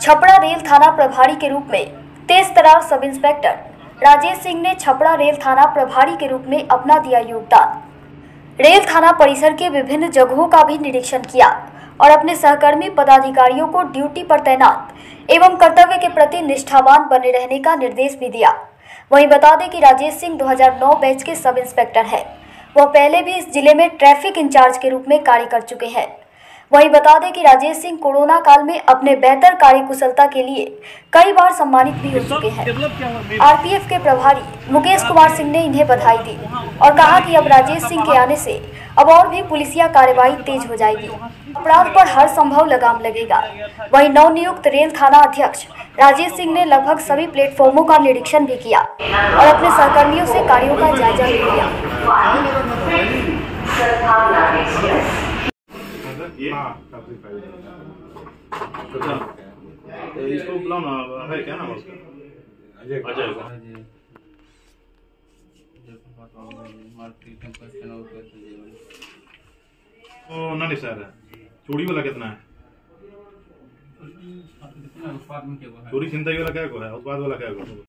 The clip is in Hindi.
छपड़ा रेल थाना प्रभारी के रूप में तेज तरार सब इंस्पेक्टर राजेश सिंह ने छपड़ा रेल थाना प्रभारी के रूप में अपना दिया योगदान। रेल थाना परिसर के विभिन्न जगहों का भी निरीक्षण किया और अपने सहकर्मी पदाधिकारियों को ड्यूटी पर तैनात एवं कर्तव्य के प्रति निष्ठावान बने रहने का निर्देश भी दिया। वहीं बता दें कि राजेश सिंह 2009 बैच के सब इंस्पेक्टर हैं। वह पहले भी इस ज़िले में ट्रैफ़िक इंचार्ज के रूप में कार्य कर चुके हैं। वहीं बता दें कि राजेश सिंह कोरोना काल में अपने बेहतर कार्य कुशलता के लिए कई बार सम्मानित भी हो चुके हैं। आरपीएफ के प्रभारी मुकेश कुमार सिंह ने इन्हें बधाई दी और कहा कि अब राजेश सिंह के आने से अब और भी पुलिसिया कार्यवाही तेज हो जाएगी। अपराध पर हर संभव लगाम लगेगा। वहीं नवनियुक्त रेल थाना अध्यक्ष राजेश सिंह ने लगभग सभी प्लेटफॉर्मों का निरीक्षण भी किया और अपने सहकर्मियों से कार्यों का जायजा भी लिया। ये हाँ अच्छा तो इसको बुलाओ ना है क्या नाम उसका अजय अजय ओ नहीं सर चूड़ी वाला कितना है चोरी चिंता वाला क्या को है उत्पाद वाला क्या को है